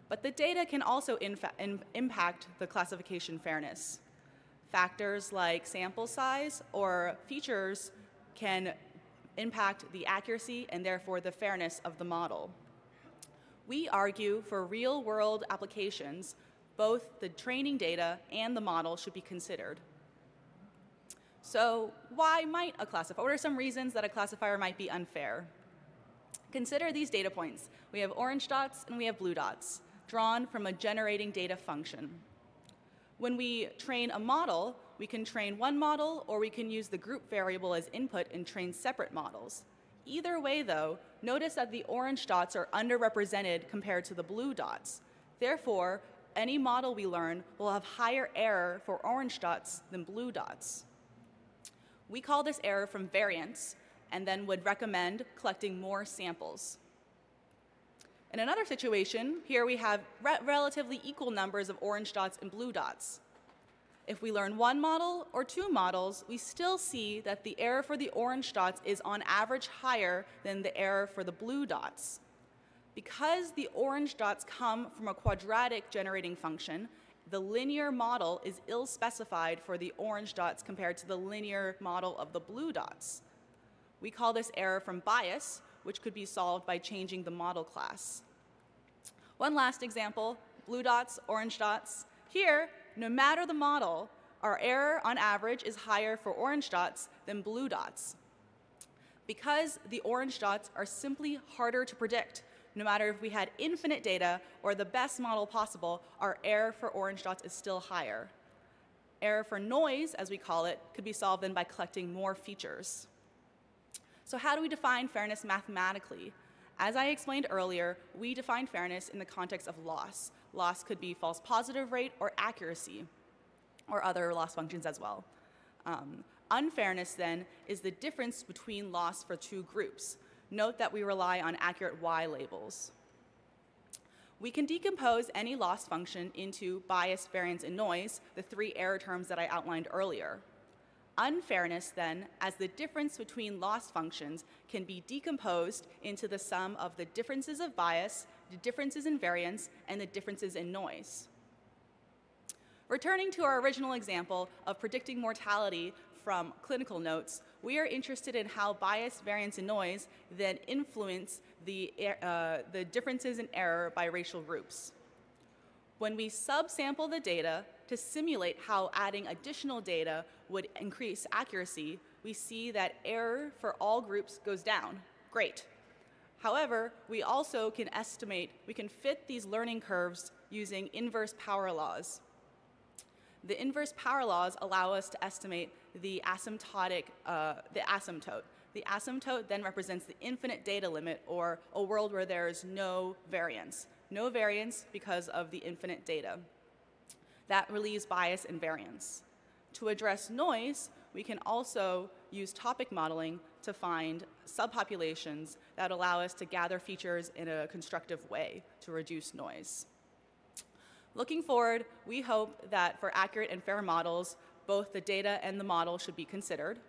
But the data can also impact the classification fairness. Factors like sample size or features can impact the accuracy and therefore the fairness of the model. We argue for real world applications, both the training data and the model should be considered. So, why might a classifier? What are some reasons that a classifier might be unfair? Consider these data points. We have orange dots and we have blue dots, drawn from a generating data function. When we train a model, we can train one model or we can use the group variable as input and train separate models. Either way, though, notice that the orange dots are underrepresented compared to the blue dots. Therefore, any model we learn will have higher error for orange dots than blue dots. We call this error from variance and then would recommend collecting more samples. In another situation, here we have re relatively equal numbers of orange dots and blue dots. If we learn one model or two models, we still see that the error for the orange dots is on average higher than the error for the blue dots. Because the orange dots come from a quadratic generating function, the linear model is ill specified for the orange dots compared to the linear model of the blue dots. We call this error from bias, which could be solved by changing the model class. One last example, blue dots, orange dots. Here, no matter the model, our error on average is higher for orange dots than blue dots. Because the orange dots are simply harder to predict, no matter if we had infinite data or the best model possible, our error for orange dots is still higher. Error for noise, as we call it, could be solved then by collecting more features. So how do we define fairness mathematically? As I explained earlier, we define fairness in the context of loss. Loss could be false positive rate or accuracy, or other loss functions as well. Um, unfairness, then, is the difference between loss for two groups. Note that we rely on accurate Y labels. We can decompose any loss function into bias, variance, and noise, the three error terms that I outlined earlier. Unfairness, then, as the difference between loss functions, can be decomposed into the sum of the differences of bias, the differences in variance, and the differences in noise. Returning to our original example of predicting mortality from clinical notes, we are interested in how bias, variance, and noise then influence the, uh, the differences in error by racial groups. When we subsample the data to simulate how adding additional data would increase accuracy, we see that error for all groups goes down. Great. However, we also can estimate, we can fit these learning curves using inverse power laws. The inverse power laws allow us to estimate the asymptotic, uh, the asymptote. The asymptote then represents the infinite data limit, or a world where there is no variance. No variance because of the infinite data. That relieves bias and variance. To address noise, we can also use topic modeling to find subpopulations that allow us to gather features in a constructive way to reduce noise. Looking forward, we hope that for accurate and fair models, both the data and the model should be considered.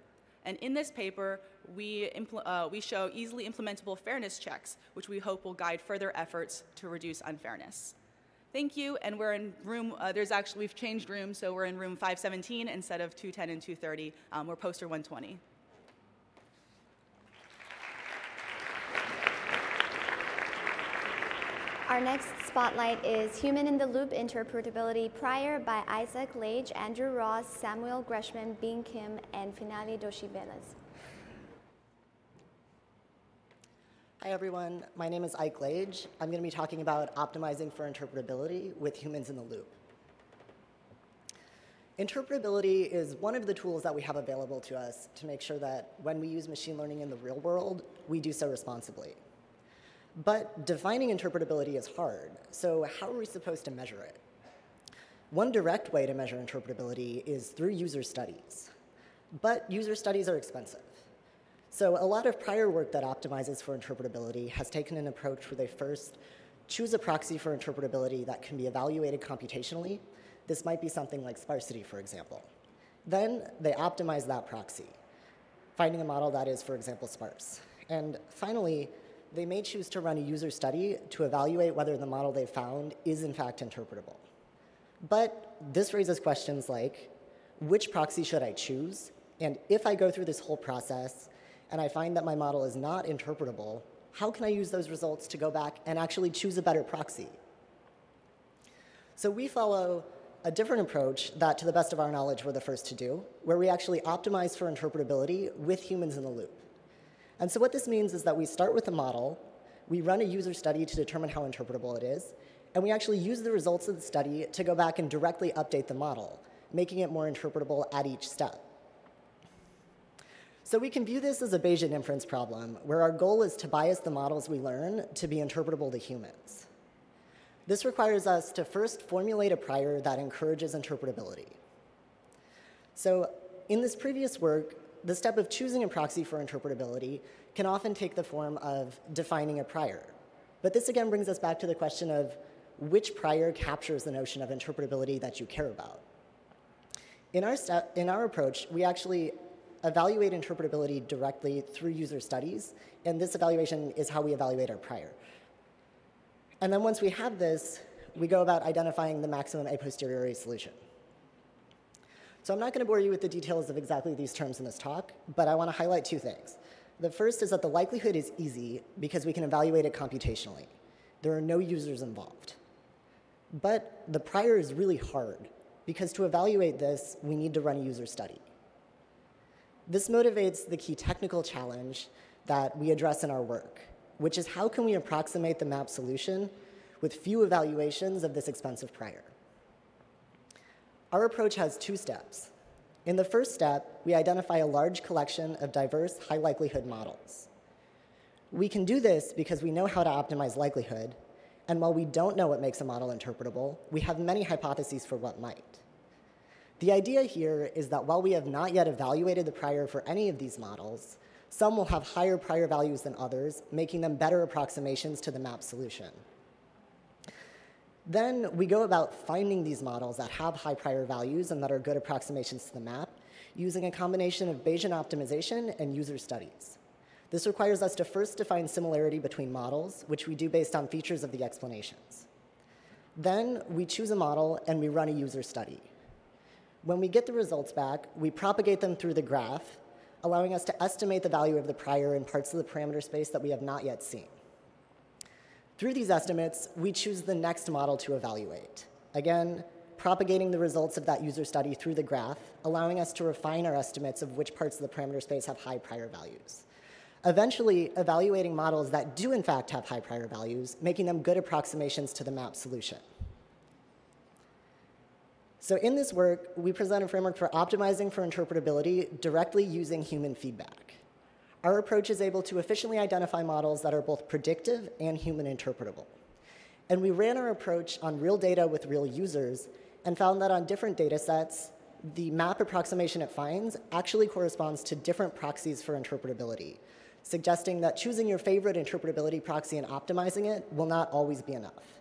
And in this paper, we, uh, we show easily implementable fairness checks, which we hope will guide further efforts to reduce unfairness. Thank you, and we're in room, uh, there's actually, we've changed rooms, so we're in room 517 instead of 210 and 230. Um, we're poster 120. Our next spotlight is Human in the Loop Interpretability Prior by Isaac Lage, Andrew Ross, Samuel Gershman, Been Kim, and Finale Doshi-Velez. Hi everyone, my name is Ike Lage. I'm going to be talking about optimizing for interpretability with humans in the loop. Interpretability is one of the tools that we have available to us to make sure that when we use machine learning in the real world, we do so responsibly. But defining interpretability is hard, so how are we supposed to measure it? One direct way to measure interpretability is through user studies. But user studies are expensive. So a lot of prior work that optimizes for interpretability has taken an approach where they first choose a proxy for interpretability that can be evaluated computationally. This might be something like sparsity, for example. Then they optimize that proxy, finding a model that is, for example, sparse. And finally, they may choose to run a user study to evaluate whether the model they found is in fact interpretable. But this raises questions like, which proxy should I choose? And if I go through this whole process, and I find that my model is not interpretable, how can I use those results to go back and actually choose a better proxy? So we follow a different approach that, to the best of our knowledge, we're the first to do, where we actually optimize for interpretability with humans in the loop. And so what this means is that we start with a model, we run a user study to determine how interpretable it is, and we actually use the results of the study to go back and directly update the model, making it more interpretable at each step. So we can view this as a Bayesian inference problem, where our goal is to bias the models we learn to be interpretable to humans. This requires us to first formulate a prior that encourages interpretability. So in this previous work, the step of choosing a proxy for interpretability can often take the form of defining a prior. But this again brings us back to the question of which prior captures the notion of interpretability that you care about. In our, in our approach, we actually evaluate interpretability directly through user studies, and this evaluation is how we evaluate our prior. And then once we have this, we go about identifying the maximum a posteriori solution. So I'm not going to bore you with the details of exactly these terms in this talk, but I want to highlight two things. The first is that the likelihood is easy because we can evaluate it computationally. There are no users involved. But the prior is really hard because to evaluate this, we need to run a user study. This motivates the key technical challenge that we address in our work, which is how can we approximate the map solution with few evaluations of this expensive prior. Our approach has two steps. In the first step, we identify a large collection of diverse high likelihood models. We can do this because we know how to optimize likelihood, and while we don't know what makes a model interpretable, we have many hypotheses for what might. The idea here is that while we have not yet evaluated the prior for any of these models, some will have higher prior values than others, making them better approximations to the map solution. Then we go about finding these models that have high prior values and that are good approximations to the map using a combination of Bayesian optimization and user studies. This requires us to first define similarity between models, which we do based on features of the explanations. Then we choose a model and we run a user study. When we get the results back, we propagate them through the graph, allowing us to estimate the value of the prior in parts of the parameter space that we have not yet seen. Through these estimates, we choose the next model to evaluate. Again, propagating the results of that user study through the graph, allowing us to refine our estimates of which parts of the parameter space have high prior values. Eventually, evaluating models that do in fact have high prior values, making them good approximations to the map solution. So in this work, we present a framework for optimizing for interpretability directly using human feedback. Our approach is able to efficiently identify models that are both predictive and human interpretable. And we ran our approach on real data with real users and found that on different data sets, the map approximation it finds actually corresponds to different proxies for interpretability, suggesting that choosing your favorite interpretability proxy and optimizing it will not always be enough.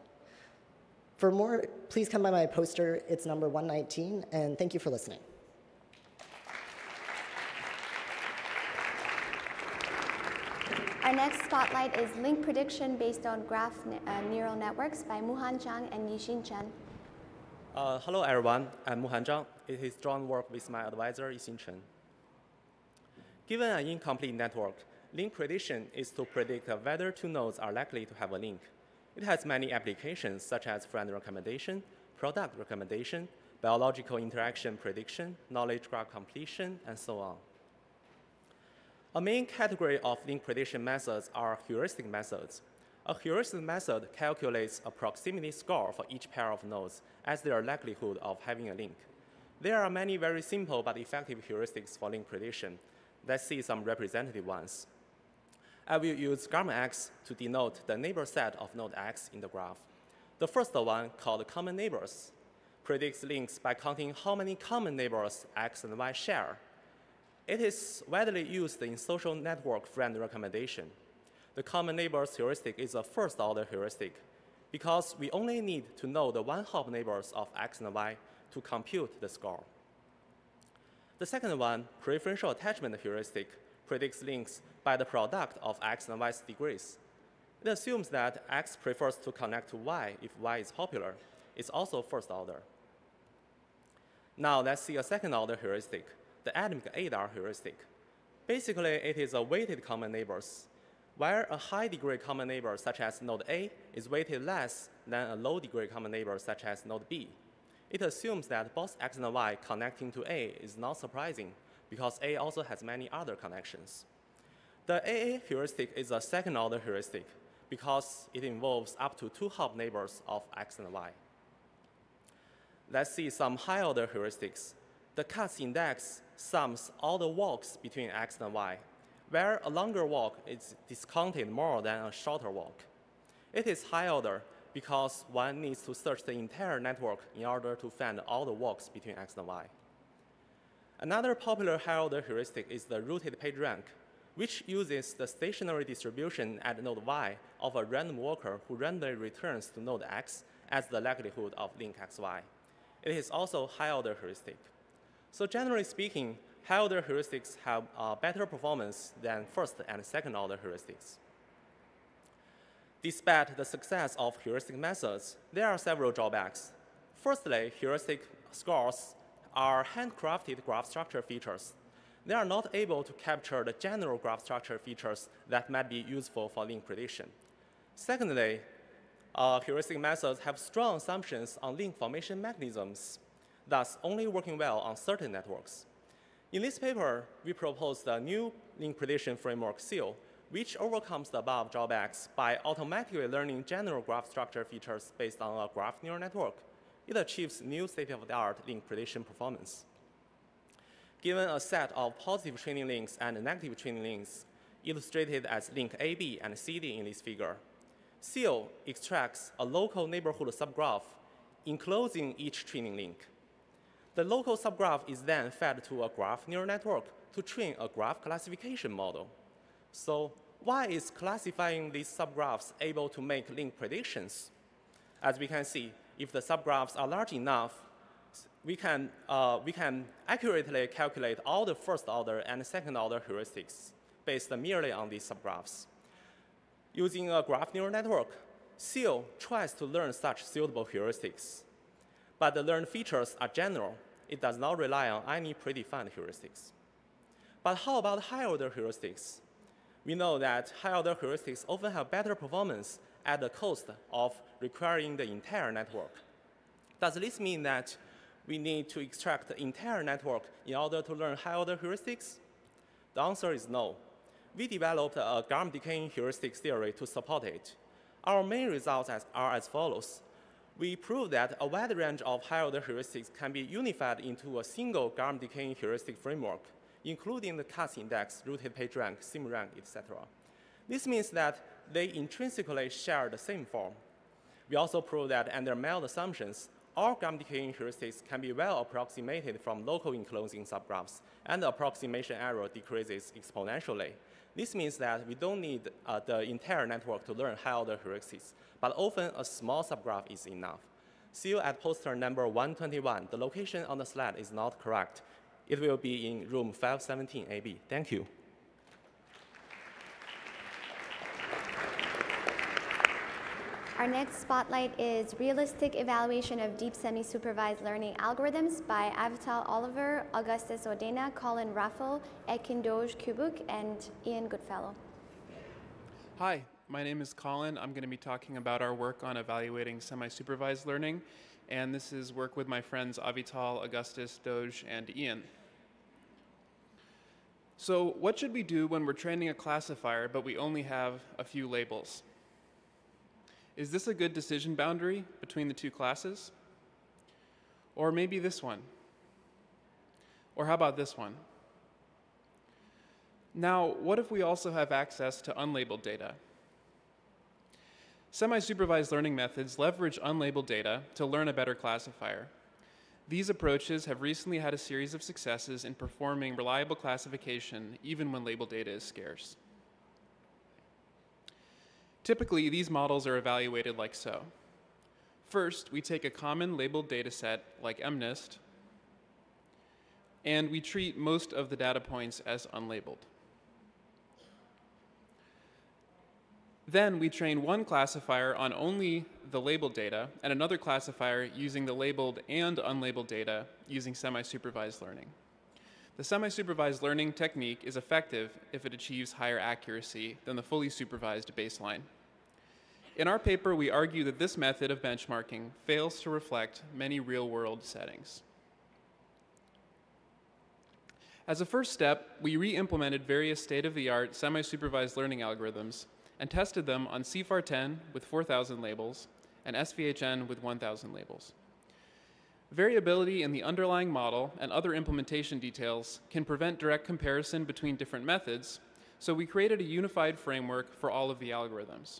For more, please come by my poster. It's number 119, and thank you for listening. Our next spotlight is link prediction based on graph ne uh, neural networks by Muhan Zhang and Yixin Chen. Uh, hello, everyone. I'm Muhan Zhang. It is joint work with my advisor, Yixin Chen. Given an incomplete network, link prediction is to predict whether two nodes are likely to have a link. It has many applications such as friend recommendation, product recommendation, biological interaction prediction, knowledge graph completion, and so on. A main category of link prediction methods are heuristic methods. A heuristic method calculates a proximity score for each pair of nodes as their likelihood of having a link. There are many very simple but effective heuristics for link prediction. Let's see some representative ones. I will use gamma x to denote the neighbor set of node x in the graph. The first one, called common neighbors, predicts links by counting how many common neighbors x and y share. It is widely used in social network friend recommendation. The common neighbors heuristic is a first order heuristic because we only need to know the one hop neighbors of x and y to compute the score. The second one, preferential attachment heuristic, predicts links by the product of x and y's degrees. It assumes that x prefers to connect to y if y is popular. It's also first order. Now let's see a second order heuristic, the Adamic-Adar heuristic. Basically, it is a weighted common neighbors, where a high degree common neighbor such as node A is weighted less than a low degree common neighbor such as node B. It assumes that both X and Y connecting to A is not surprising because A also has many other connections. The AA heuristic is a second order heuristic because it involves up to two hop neighbors of X and Y. Let's see some high order heuristics. The Katz index sums all the walks between x and y, where a longer walk is discounted more than a shorter walk. It is high order because one needs to search the entire network in order to find all the walks between x and y. Another popular high-order heuristic is the rooted PageRank, which uses the stationary distribution at node y of a random walker who randomly returns to node x as the likelihood of link xy. It is also high-order heuristic. So generally speaking, high-order heuristics have uh, better performance than first and second-order heuristics. Despite the success of heuristic methods, there are several drawbacks. Firstly, heuristic scores are handcrafted graph structure features. They are not able to capture the general graph structure features that might be useful for link prediction. Secondly, uh, heuristic methods have strong assumptions on link formation mechanisms, thus only working well on certain networks. In this paper, we propose a new link prediction framework, SEAL, which overcomes the above drawbacks by automatically learning general graph structure features based on a graph neural network. It achieves new state-of-the-art link prediction performance. Given a set of positive training links and negative training links, illustrated as link AB and CD in this figure, SEAL extracts a local neighborhood subgraph enclosing each training link. The local subgraph is then fed to a graph neural network to train a graph classification model. So why is classifying these subgraphs able to make link predictions? As we can see, if the subgraphs are large enough, we can, uh, we can accurately calculate all the first order and second order heuristics based merely on these subgraphs. Using a graph neural network, SEAL tries to learn such suitable heuristics. But the learned features are general. It does not rely on any predefined heuristics. But how about high-order heuristics? We know that high-order heuristics often have better performance at the cost of requiring the entire network. Does this mean that we need to extract the entire network in order to learn high-order heuristics? The answer is no we developed a gamma decaying heuristic theory to support it. Our main results are as follows. We proved that a wide range of high-order heuristics can be unified into a single gamma decaying heuristic framework, including the Katz index, rooted PageRank, SIMRank, etc. This means that they intrinsically share the same form. We also proved that under mild assumptions, all gamma decaying heuristics can be well approximated from local enclosing subgraphs, and the approximation error decreases exponentially. This means that we don't need uh, the entire network to learn high-order heuristics, but often a small subgraph is enough. See you at poster number 121. The location on the slide is not correct. It will be in room 517 AB. Thank you. Our next spotlight is Realistic Evaluation of Deep Semi-Supervised Learning Algorithms by Avital Oliver, Augustus Odena, Colin Raffel, Ekin Dogus Cubuk, and Ian Goodfellow. Hi, my name is Colin. I'm going to be talking about our work on evaluating semi-supervised learning, and this is work with my friends Avital, Augustus, Doge, and Ian. So what should we do when we're training a classifier, but we only have a few labels? Is this a good decision boundary between the two classes? Or maybe this one? Or how about this one? Now, what if we also have access to unlabeled data? Semi-supervised learning methods leverage unlabeled data to learn a better classifier. These approaches have recently had a series of successes in performing reliable classification even when labeled data is scarce. Typically, these models are evaluated like so. First, we take a common labeled data set like MNIST, and we treat most of the data points as unlabeled. Then we train one classifier on only the labeled data and another classifier using the labeled and unlabeled data using semi-supervised learning. The semi-supervised learning technique is effective if it achieves higher accuracy than the fully supervised baseline. In our paper, we argue that this method of benchmarking fails to reflect many real-world settings. As a first step, we re-implemented various state-of-the-art semi-supervised learning algorithms and tested them on CIFAR 10 with 4,000 labels and SVHN with 1,000 labels. Variability in the underlying model and other implementation details can prevent direct comparison between different methods, so we created a unified framework for all of the algorithms.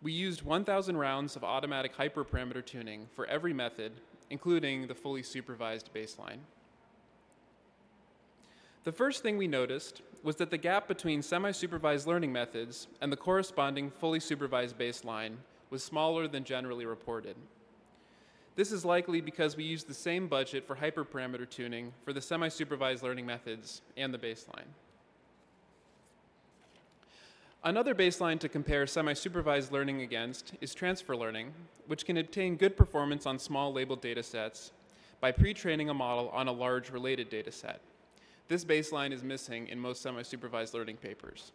We used 1,000 rounds of automatic hyperparameter tuning for every method, including the fully supervised baseline. The first thing we noticed was that the gap between semi-supervised learning methods and the corresponding fully supervised baseline was smaller than generally reported. This is likely because we used the same budget for hyperparameter tuning for the semi-supervised learning methods and the baseline. Another baseline to compare semi-supervised learning against is transfer learning, which can obtain good performance on small labeled data sets by pre-training a model on a large related data set. This baseline is missing in most semi-supervised learning papers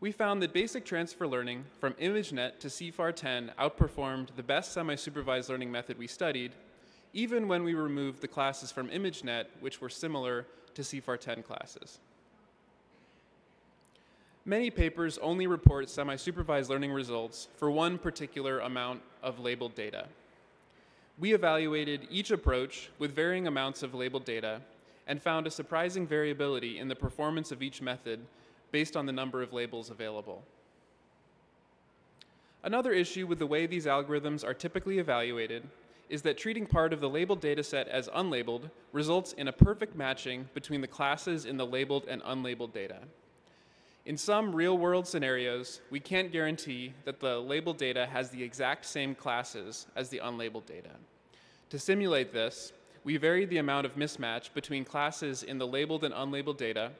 we found that basic transfer learning from ImageNet to CIFAR 10 outperformed the best semi-supervised learning method we studied, even when we removed the classes from ImageNet, which were similar to CIFAR 10 classes. Many papers only report semi-supervised learning results for one particular amount of labeled data. We evaluated each approach with varying amounts of labeled data and found a surprising variability in the performance of each method based on the number of labels available. Another issue with the way these algorithms are typically evaluated is that treating part of the labeled dataset as unlabeled results in a perfect matching between the classes in the labeled and unlabeled data. In some real-world scenarios, we can't guarantee that the labeled data has the exact same classes as the unlabeled data. To simulate this, we varied the amount of mismatch between classes in the labeled and unlabeled data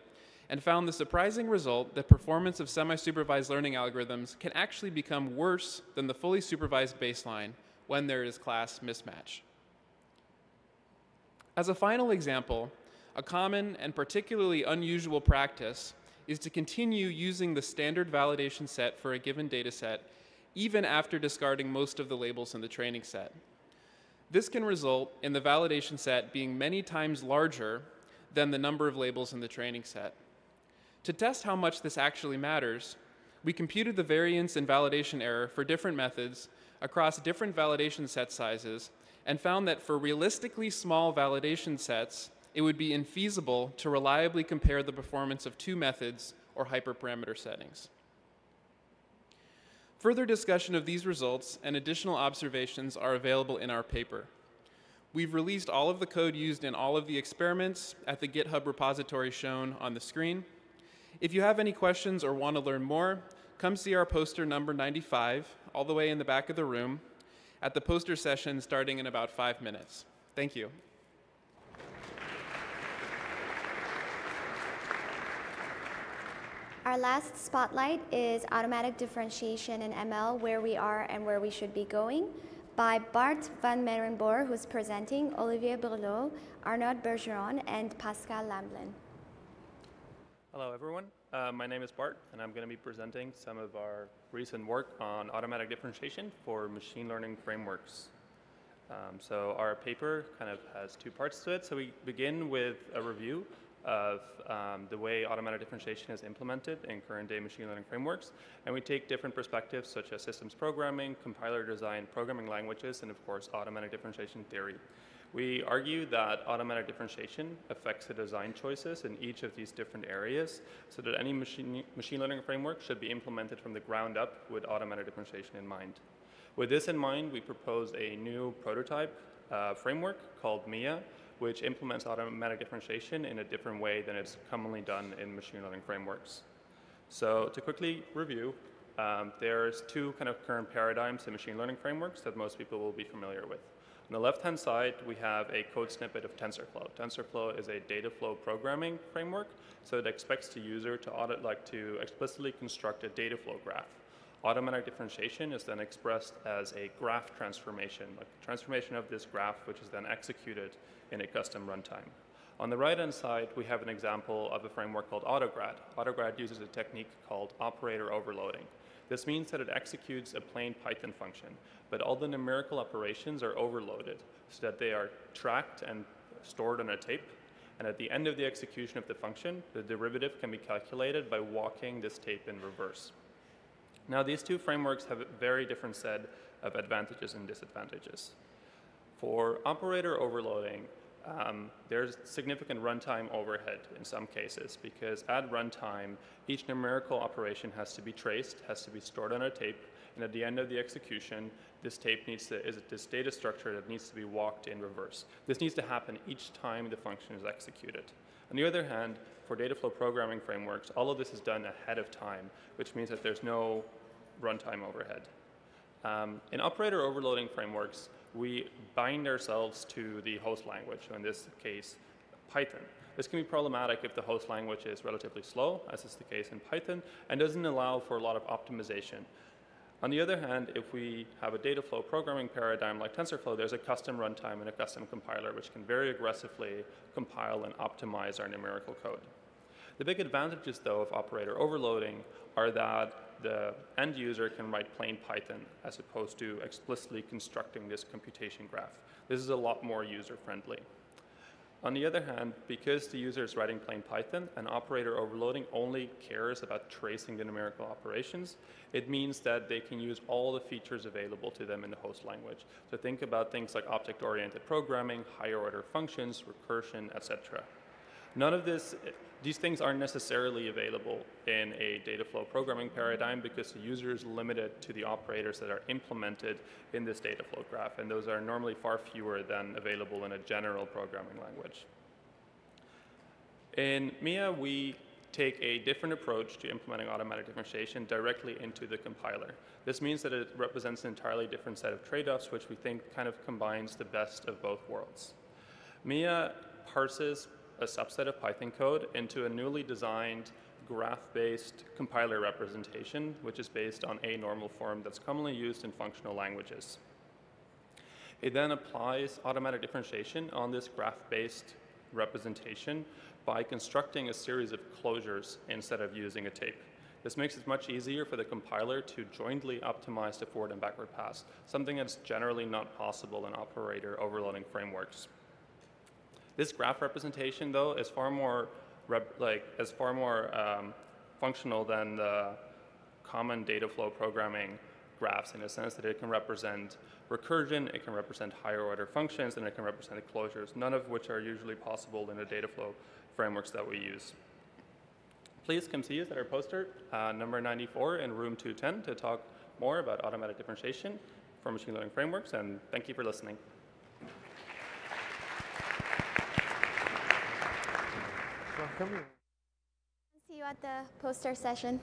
and found the surprising result that performance of semi-supervised learning algorithms can actually become worse than the fully supervised baseline when there is class mismatch. As a final example, a common and particularly unusual practice is to continue using the standard validation set for a given dataset even after discarding most of the labels in the training set. This can result in the validation set being many times larger than the number of labels in the training set. To test how much this actually matters, we computed the variance and validation error for different methods across different validation set sizes and found that for realistically small validation sets, it would be infeasible to reliably compare the performance of two methods or hyperparameter settings. Further discussion of these results and additional observations are available in our paper. We've released all of the code used in all of the experiments at the GitHub repository shown on the screen. If you have any questions or want to learn more, come see our poster number 95, all the way in the back of the room, at the poster session starting in about five minutes. Thank you. Our last spotlight is automatic differentiation in ML, where we are and where we should be going, by Bart van Merriënboer, who's presenting, Olivier Breuleux, Arnaud Bergeron, and Pascal Lamblin. Hello, everyone. Uh, my name is Bart, and I'm going to be presenting some of our recent work on automatic differentiation for machine learning frameworks. Um, so our paper kind of has two parts to it. So we begin with a review of um, the way automatic differentiation is implemented in current day machine learning frameworks. And we take different perspectives such as systems programming, compiler design, programming languages, and of course, automatic differentiation theory. We argue that automatic differentiation affects the design choices in each of these different areas so that any machine, machine learning framework should be implemented from the ground up with automatic differentiation in mind. With this in mind, we propose a new prototype uh, framework called Myia, which implements automatic differentiation in a different way than it's commonly done in machine learning frameworks. So to quickly review, um, there's two kind of current paradigms in machine learning frameworks that most people will be familiar with. On the left-hand side, we have a code snippet of TensorFlow. TensorFlow is a data flow programming framework, so it expects the user to audit, like to explicitly construct a data flow graph. Automatic differentiation is then expressed as a graph transformation, like transformation of this graph, which is then executed in a custom runtime. On the right-hand side, we have an example of a framework called AutoGrad. AutoGrad uses a technique called operator overloading. This means that it executes a plain Python function, but all the numerical operations are overloaded so that they are tracked and stored on a tape. And at the end of the execution of the function, the derivative can be calculated by walking this tape in reverse. Now, these two frameworks have a very different set of advantages and disadvantages. For operator overloading, um, there's significant runtime overhead in some cases because at runtime, each numerical operation has to be traced, has to be stored on a tape, And at the end of the execution, this tape needs to, is this data structure that needs to be walked in reverse. This needs to happen each time the function is executed. On the other hand, for data flow programming frameworks, all of this is done ahead of time, which means that there's no runtime overhead. Um, in operator overloading frameworks, we bind ourselves to the host language, so in this case, Python. This can be problematic if the host language is relatively slow, as is the case in Python, and doesn't allow for a lot of optimization. On the other hand, if we have a data flow programming paradigm like TensorFlow, there's a custom runtime and a custom compiler which can very aggressively compile and optimize our numerical code. The big advantages, though, of operator overloading are that the end user can write plain Python as opposed to explicitly constructing this computation graph. This is a lot more user-friendly. On the other hand, because the user is writing plain Python and operator overloading only cares about tracing the numerical operations, it means that they can use all the features available to them in the host language. So think about things like object-oriented programming, higher order functions, recursion, etc. None of this, these things aren't necessarily available in a data flow programming paradigm because the user is limited to the operators that are implemented in this data flow graph, and those are normally far fewer than available in a general programming language. In Myia, we take a different approach to implementing automatic differentiation directly into the compiler. This means that it represents an entirely different set of trade-offs, which we think kind of combines the best of both worlds. Myia parses a subset of Python code into a newly designed graph-based compiler representation, which is based on a normal form that's commonly used in functional languages. It then applies automatic differentiation on this graph-based representation by constructing a series of closures instead of using a tape. This makes it much easier for the compiler to jointly optimize the forward and backward pass, something that's generally not possible in operator overloading frameworks. This graph representation, though, is far more like is far more um, functional than the common data flow programming graphs in a sense that it can represent recursion, it can represent higher order functions, and it can represent closures, none of which are usually possible in the data flow frameworks that we use. Please come see us at our poster, uh, number 94 in room 210 to talk more about automatic differentiation for machine learning frameworks, and thank you for listening. See you at the poster session.